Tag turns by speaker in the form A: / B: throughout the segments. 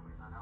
A: Systems on.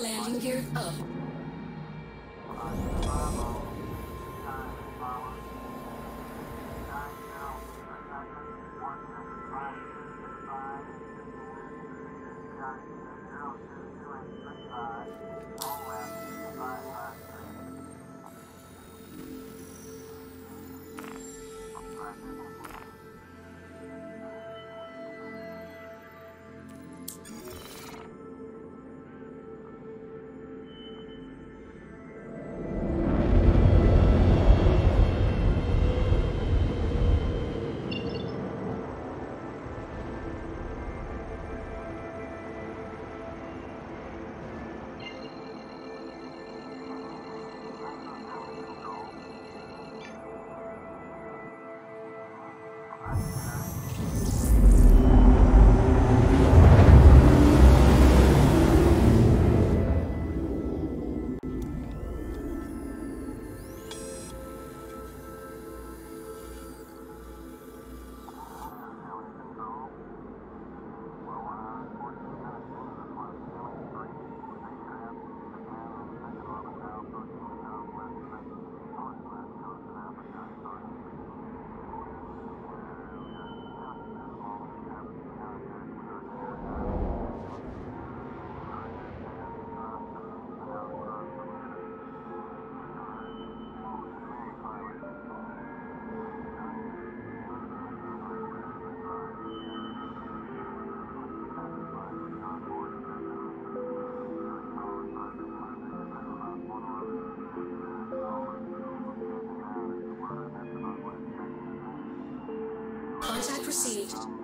A: Landing gear up. Oh. Contact received. Missile